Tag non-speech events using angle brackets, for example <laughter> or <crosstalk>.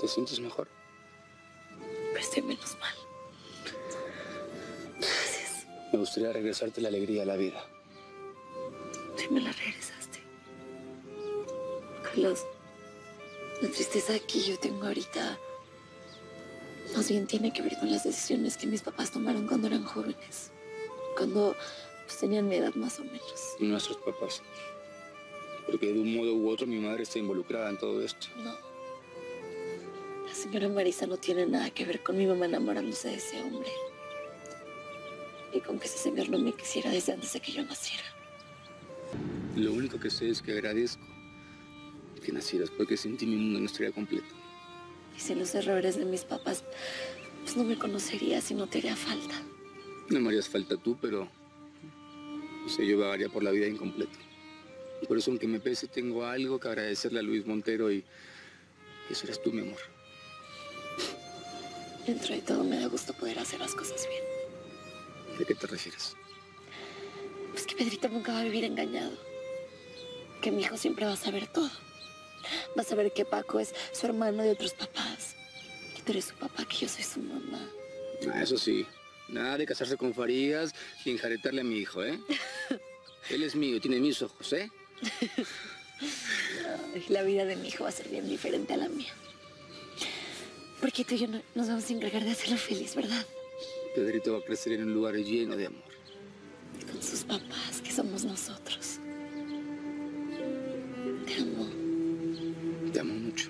¿Te sientes mejor? Pero estoy menos mal. Gracias. Me gustaría regresarte la alegría a la vida. Sí me la regresaste. Carlos, la tristeza que yo tengo ahorita más bien tiene que ver con las decisiones que mis papás tomaron cuando eran jóvenes. Cuando pues, tenían mi edad más o menos. Nuestros papás. Porque de un modo u otro mi madre está involucrada en todo esto. No. Señora Marisa no tiene nada que ver con mi mamá enamorándose de ese hombre. Y con que ese señor no me quisiera desde antes de que yo naciera. Lo único que sé es que agradezco que nacieras, porque sin ti mi mundo no estaría completo. Y sin los errores de mis papás, pues no me conocerías y no te haría falta. No me harías falta tú, pero no sé, yo vagaría por la vida incompleto. Y por eso, aunque me pese, tengo algo que agradecerle a Luis Montero y eso eres tú, mi amor. Dentro de todo me da gusto poder hacer las cosas bien. ¿De qué te refieres? Pues que Pedrito nunca va a vivir engañado. Que mi hijo siempre va a saber todo. Va a saber que Paco es su hermano de otros papás. Que tú eres su papá, que yo soy su mamá. Ah, eso sí. Nada de casarse con Farías y enjaretarle a mi hijo, ¿eh? <laughs> Él es mío, tiene mis ojos, ¿eh? <laughs> La vida de mi hijo va a ser bien diferente a la mía. Porque tú y yo no- nos vamos a encargar de hacerlo feliz, ¿verdad? Pedrito va a crecer en un lugar lleno de amor. Con sus papás, que somos nosotros. Te amo. Te amo mucho.